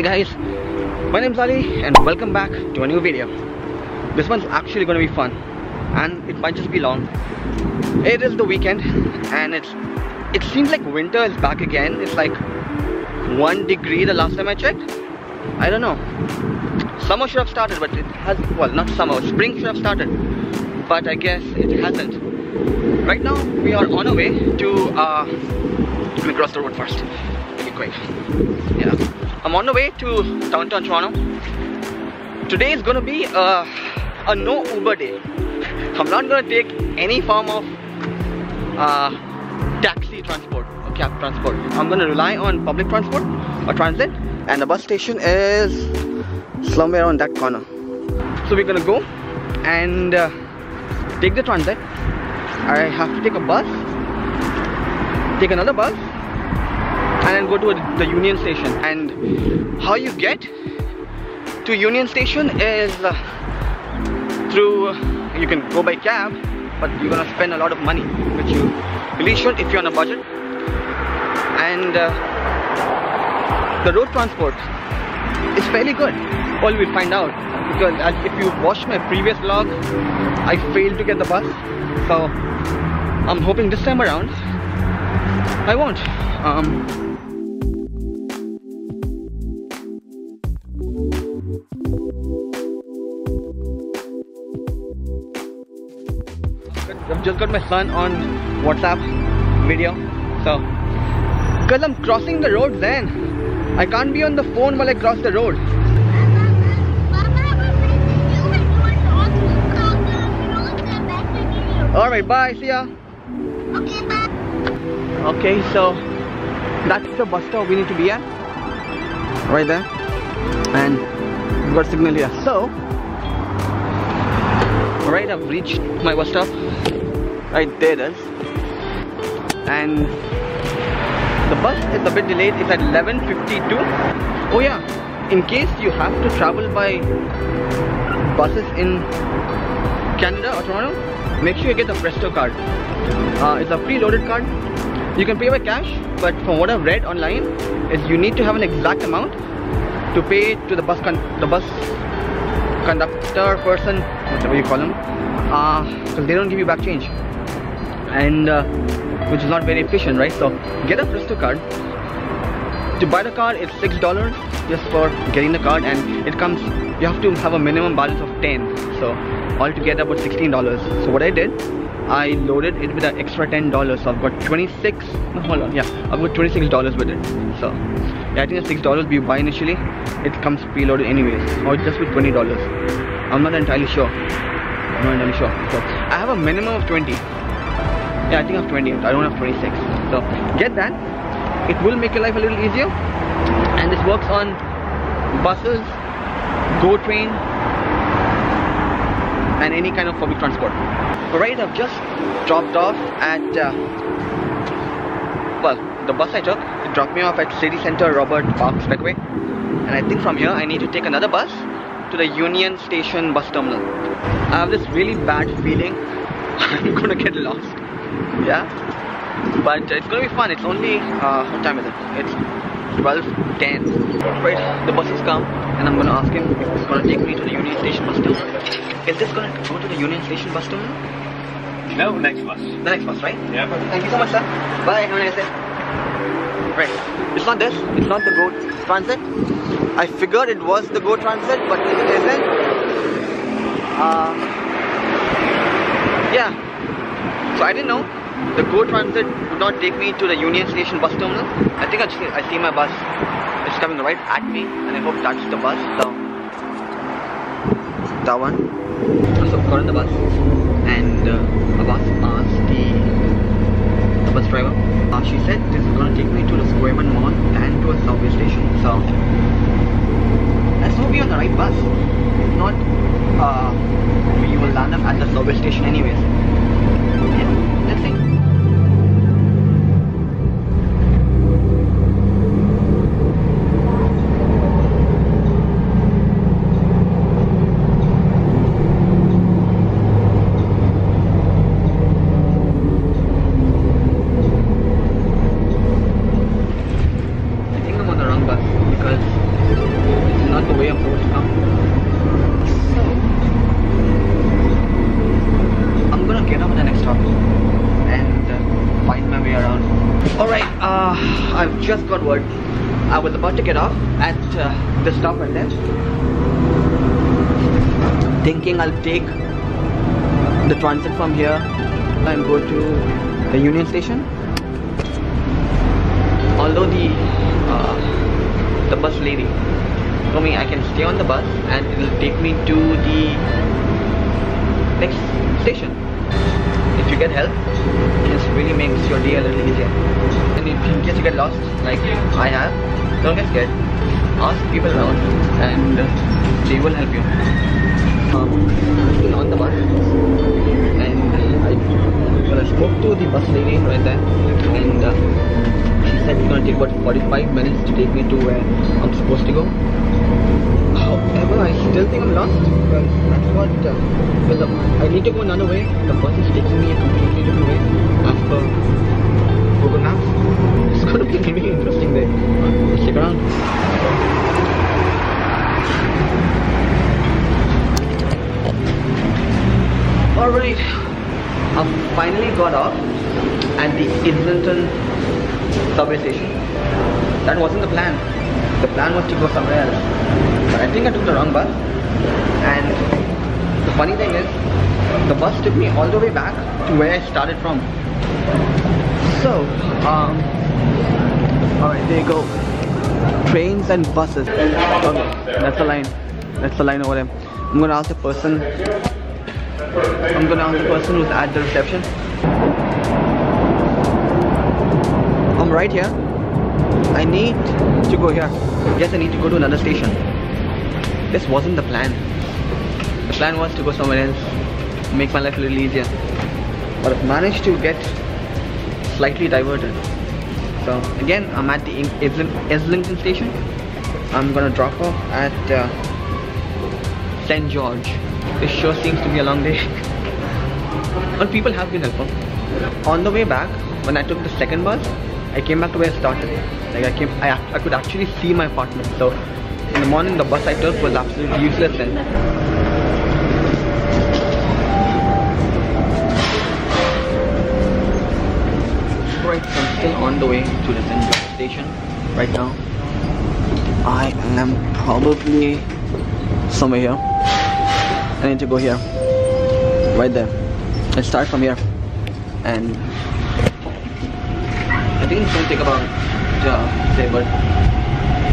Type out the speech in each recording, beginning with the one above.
Hey guys, my name's Ali and welcome back to a new video. This one's actually gonna be fun and it might just be long. It is the weekend and it's it seems like winter is back again. It's like one degree the last time I checked. I don't know. Summer should have started but it has well not summer, spring should have started. But I guess it hasn't. Right now we are on our way to uh let me cross the road first. Let quick. Yeah. I'm on the way to downtown Toronto. Today is gonna be a, a no Uber day. I'm not gonna take any form of uh, taxi transport or cab transport. I'm gonna rely on public transport or transit and the bus station is somewhere on that corner. So we're gonna go and uh, take the transit. I have to take a bus, take another bus and then go to a, the Union Station. And how you get to Union Station is uh, through, you can go by cab, but you're gonna spend a lot of money, which you really should if you're on a budget. And uh, the road transport is fairly good. Well, we'll find out because if you watched my previous vlog, I failed to get the bus. So I'm hoping this time around I won't. Um, I've just got my son on WhatsApp video. So, because I'm crossing the road then, I can't be on the phone while I cross the road. Alright, bye, see ya. Okay, bye. Okay, so that's the bus stop we need to be at. Right there. And we've got signal here. So, right, I've reached my bus stop. Right there is. And the bus is a bit delayed. It's at 11.52. Oh yeah, in case you have to travel by buses in Canada or Toronto, make sure you get the Presto card. Uh, it's a preloaded card. You can pay by cash, but from what I've read online, is you need to have an exact amount to pay to the bus the bus conductor person, whatever you call them, because uh, they don't give you back change, and uh, which is not very efficient, right? So get a Presto card. To buy the card, it's six dollars just for getting the card, and it comes. You have to have a minimum balance of ten. So altogether about sixteen dollars. So what I did, I loaded it with an extra ten dollars. So I've got twenty six. No, hold on. Yeah, I've got twenty six dollars with it. So yeah, I think the six dollars we buy initially, it comes preloaded anyways, or just with twenty dollars. I'm not entirely sure. I'm not entirely sure. So I have a minimum of twenty. Yeah, I think I have 20. I don't have 26. So get that. It will make your life a little easier. And this works on buses, GO train, and any kind of public transport. Alright, I've just dropped off at, uh, well, the bus I took, it dropped me off at City Center Robert Park Speedway. And I think from here I need to take another bus to the Union Station bus terminal. I have this really bad feeling I'm gonna get lost. Yeah, but it's gonna be fun. It's only, uh, what time is it? It's 12.10. Right, the bus has come and I'm gonna ask him if it's gonna take me to the Union Station bus terminal. Is this gonna go to the Union Station bus terminal? No, next bus. The next bus, right? Yeah. Thank you so much, sir. Bye. Have a nice day. Right. It's not this. It's not the Go Transit. I figured it was the Go Transit, but it isn't. Uh, yeah. So I didn't know. The Go Transit would not take me to the Union Station bus terminal. I think I, just, I see my bus. It's coming right at me, and I hope that's the bus. So that one. So got in the bus, and uh, Abbas asked the, the bus driver. Uh, she said this is gonna take me to the Square One Mall and to a subway station. So let's hope we're on the right bus. If not, uh, we will land up at the subway station anyways. Yeah, let's see. I think I'm on the wrong bus because Alright, uh, I've just got word. I was about to get off at uh, the stop there. Thinking I'll take the transit from here and go to the Union Station. Although the uh, the bus lady told me I can stay on the bus and it will take me to the next station. If you get help, this really makes your day a little easier. And if in case you get lost, like I have, don't get scared. Ask people around and they will help you. Um, on the bus and I, well, I spoke to the bus lady right there and uh, she said it's gonna take about 45 minutes to take me to where I'm supposed to go. However, I still think I'm lost because that's what. Uh, well, I need to go another way. The bus is taking me a completely different way as per Google Maps. It's gonna be really interesting finally got off at the Islington subway station. That wasn't the plan. The plan was to go somewhere else. But I think I took the wrong bus. And the funny thing is, the bus took me all the way back to where I started from. So, um, alright, there you go. Trains and buses. That's the line. That's the line over there. I'm gonna ask the person. I'm gonna ask the person who's at the reception. I'm right here. I need to go here. Yes, I need to go to another station. This wasn't the plan. The plan was to go somewhere else, make my life a little easier. But I've managed to get slightly diverted. So again, I'm at the Islington, station. I'm gonna drop off at uh, St. George. This sure seems to be a long day. but people have been helpful. On the way back, when I took the second bus, I came back to where I started. Like I came, I, I could actually see my apartment. So in the morning, the bus I took was absolutely useless then. Right, so I'm still on the way to the St. Station right now. I am probably somewhere here. I need to go here. Right there. Let's start from here. And I think it's gonna take about uh, say about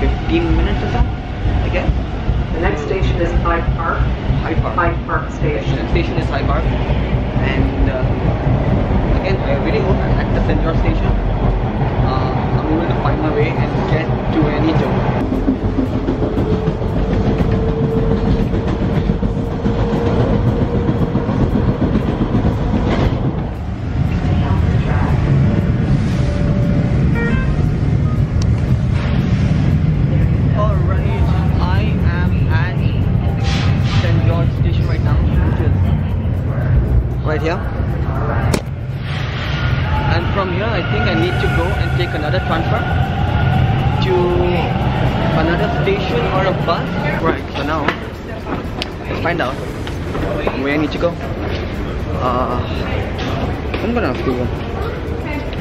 15 minutes or so, I guess. The next station is High Park. High Park. High Park The Station. next station is High Park. And uh, again, I really hope at the St. George station, uh, I'm able to find my way and get to where I here. And from here, I think I need to go and take another transfer to another station or a bus. Right, so now let's find out where I need to go. Uh, I'm gonna have to go.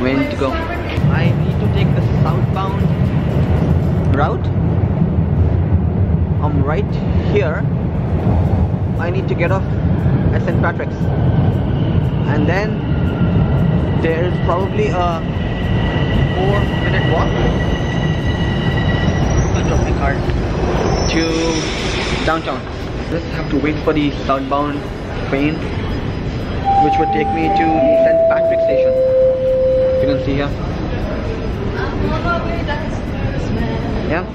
Where I need to go. I need to take the southbound route. I'm right here. I need to get off at St. Patrick's. And then there is probably a four minute walk. To downtown. Just have to wait for the southbound train which would take me to the St. Patrick's station. You can see here. Yeah.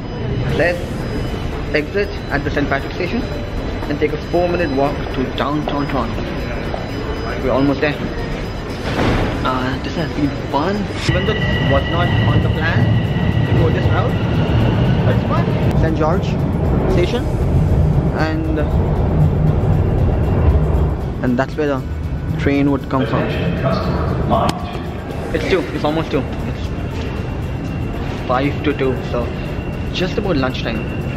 Let's exit at the St. Patrick station and take a 4 minute walk to downtown Toronto. We're almost there. Uh, this has been fun. Even though this was not on the plan to go this route, but it's fun. St. George station and and that's where the train would come from. It's 2, it's almost 2. It's 5 to 2, so just about lunchtime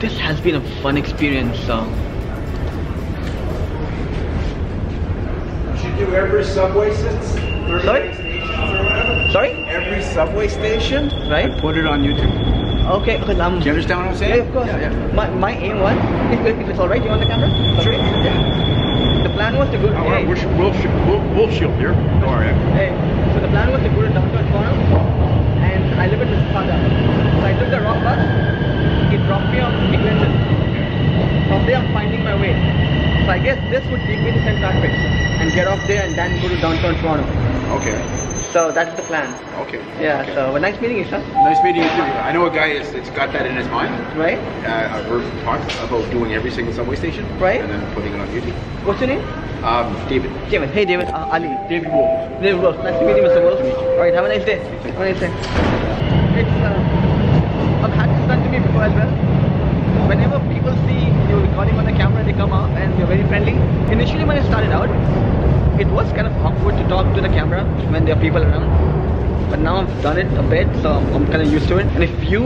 this has been a fun experience. So do every subway since 38 Sorry? stations or whatever. sorry, Every subway station, Right. and put it on YouTube. Okay, because I'm. Do you understand what I'm saying? Yeah, of course. Yeah, yeah. My, my aim was, if, if it's alright, you want the camera? Sure. Yeah. The plan was to go. Oh, hey, we're, we'll, we'll, we'll shield here. Don't worry. hey, so the plan was to go to downtown Toronto, and I live in Mississauga. So I took the wrong bus. It dropped me off Eglinton. From there, I'm finding my way. So I guess this would take me to St. Patrick's and get off there and then go to downtown Toronto. Okay. So that's the plan. Okay. Yeah. Okay. So, well, nice meeting you, sir. Nice meeting you too. I know a guy that's, that's got that in his mind. Right? Uh, I've heard talk about doing every single subway station. Right. And then putting it on YouTube. What's your name? Um, David. David. Hey, David. Uh, Ali. David Wolf. David Wolf. Nice to meet you, Mr. Wolf. All right. Have a nice day. Have a nice day. It's uh, I've had this done to me before as well. Whenever you recording on the camera, they come up and you're very friendly. Initially, when I started out, it was kind of awkward to talk to the camera when there are people around. But now I've done it a bit, so I'm, kind of used to it. And if you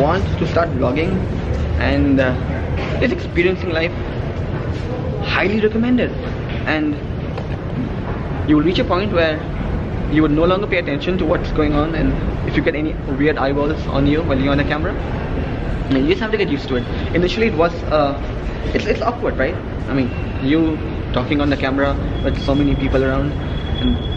want to start vlogging and uh, just experiencing life, highly recommended. And you will reach a point where you would no longer pay attention to what's going on and if you get any weird eyeballs on you while you're on the camera you just have to get used to it. Initially it was uh, it's, it's awkward right? I mean you talking on the camera with so many people around and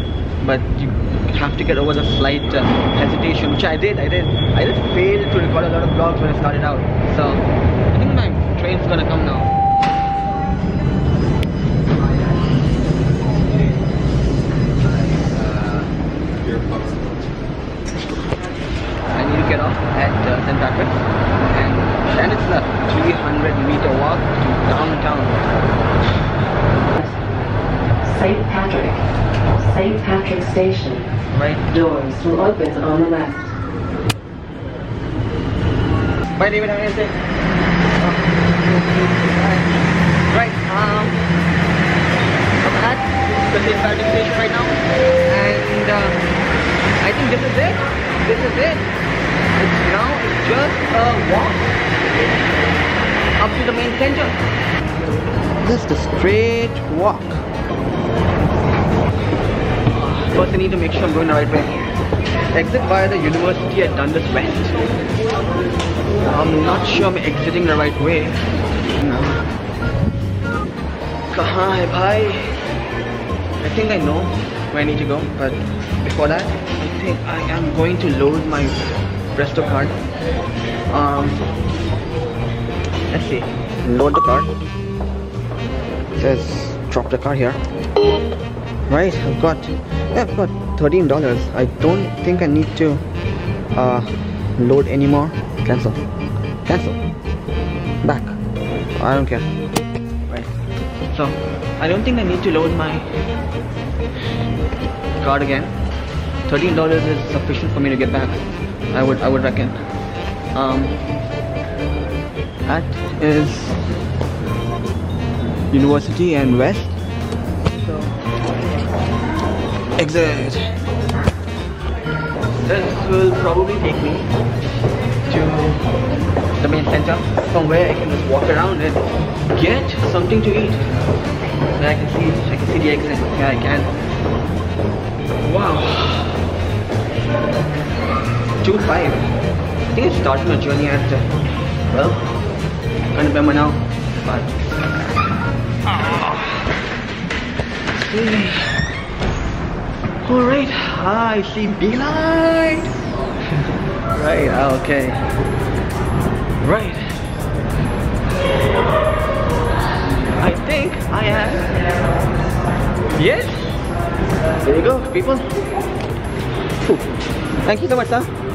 but you have to get over the slight uh, hesitation which i did i did. I did fail to record a lot of vlogs when i started out. So i think my train's gonna come now I need to get off at uh, St. Patrick's and then it's a 300 meter walk to downtown. St. Patrick. St. Patrick Station. Right? Doors will open on the left. Bye David, have a nice day. Right, um, I'm at the St. Patrick's station right now and uh, I think this is it. This is it. It's now just a walk up to the main center. Just a straight walk. First I need to make sure I'm going the right way. Exit via the university at Dundas West. I'm not sure I'm exiting the right way. No. Kahan hai bhai? I think I know where I need to go, but before that, I think I am going to load my Presto card. Um, let's see. Load the card. It says drop the card here. Right, I've got I've got thirteen dollars. I don't think I need to uh, load anymore. Cancel. Cancel. Back. I don't care. Right. So I don't think I need to load my card again. Thirteen dollars is sufficient for me to get back. I would I would reckon. Um, that is University and West. Exit. This will probably take me to the main center from where I can just walk around and get something to eat. I can see I can see the exit. Yeah, I can. Wow. Two five. I think I started my journey at uh, well, can't remember now, but. Ah. Okay. All right. Ah, I see beeline. right. ah, Okay. Right. I think I am. Yes. There you go, people. Thank you so much, sir.